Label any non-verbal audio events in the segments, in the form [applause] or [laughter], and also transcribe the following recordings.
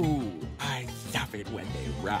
Ooh, I love it when they rhyme.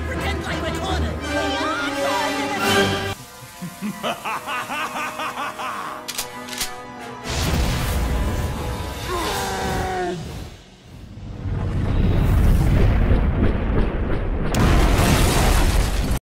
Now pretend like we're cornered! [laughs]